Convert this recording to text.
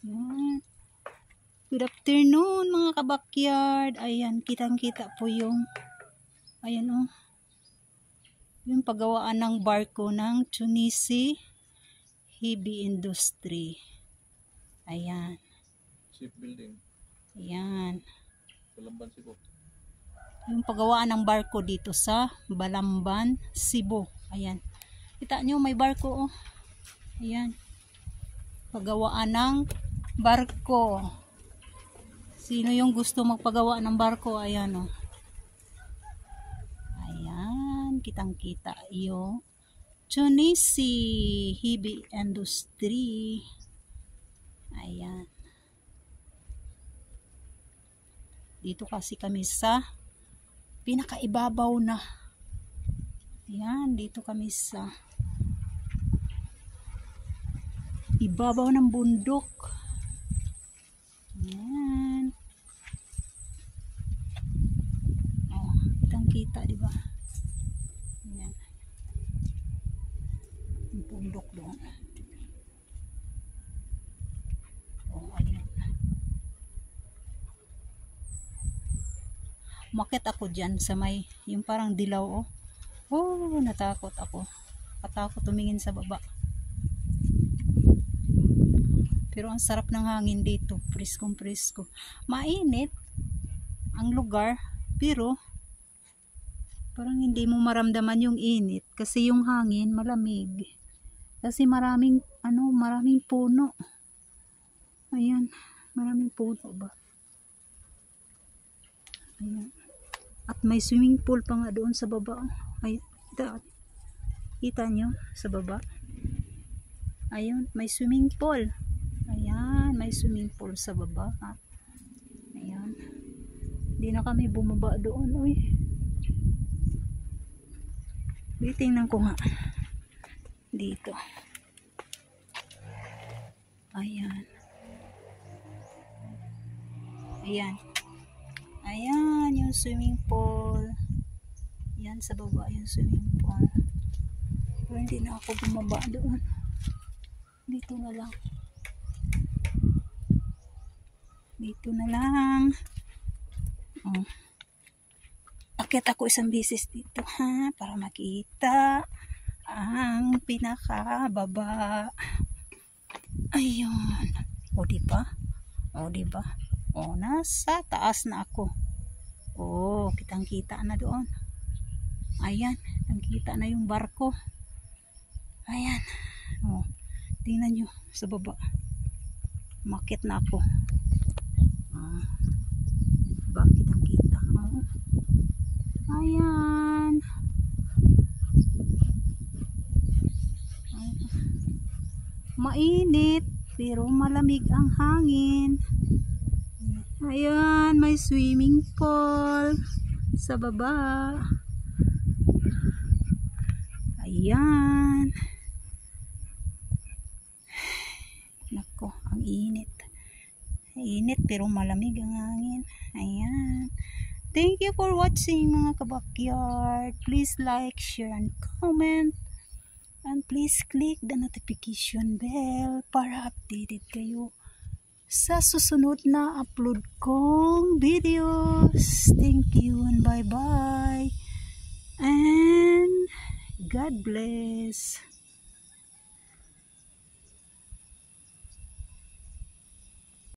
Yan. Good afternoon mga kabakyard. Ayan, kitang-kita po yung ayan oh. Yung paggawaan ng barko ng Tunisi Heavy Industry. Ayan. Shipbuilding. Ayan. Balamban Cebu. Yung paggawaan ng barko dito sa Balamban, Cebu. Ayan. Kita nyo, may barko oh. Ayan. Paggawaan ng barko. Sino yung gusto magpagawa ng barko? Ayan oh. Ayan. Kitang kita yung Tunisi Heavy Industry. Ayan. Dito kasi kami sa pinakaibabaw na. Ayan, dito kami sa ibabaw ng bundok. Ayan. Oh, kitang kita, di ba? Ayan. Yung bundok doon. Oh, ayan. Makit ako dyan sa may, yung parang dilaw, oh. Oh, natakot ako. Katakot tumingin sa baba. Pero ang sarap ng hangin dito. Priskong prisko. Mainit ang lugar. Pero parang hindi mo maramdaman yung init. Kasi yung hangin malamig. Kasi maraming, ano, maraming puno. Ayan. Maraming puno ba? Ayan. At may swimming pool pa nga doon sa baba. Ay, kita, kita nyo sa baba. Ayun, may swimming pool. Ayan, may swimming pool sa baba. Ha? Ayan. Hindi na kami bumaba doon. Uy. Titingnan ko nga. Dito. Ayan. Ayan. Ayan, yung swimming pool. Yan, sa baba yung swimming pool. Pero hindi na ako bumaba doon. Dito na lang. Dito na lang. Oh. Akit ako isang bisis dito ha, para makita ang pinakababa. Ayun. O, diba? O, diba? O, nasa taas na ako. O, kitang-kita na doon. Ayan, kitang-kita na yung barko. Ayan. O, tingnan nyo sa baba. Makit na ako. Ah, diba? Kitang-kita. O. Ayan. Mainit, pero malamig ang hangin. Ayan, may swimming pool sa baba. Ayan. Nako, ang init. Init pero malamig ang hangin. Ayan. Thank you for watching mga kabakyard. Please like, share, and comment. And please click the notification bell para updated kayo sa susunod na upload kong videos. Thank you and bye-bye. And God bless.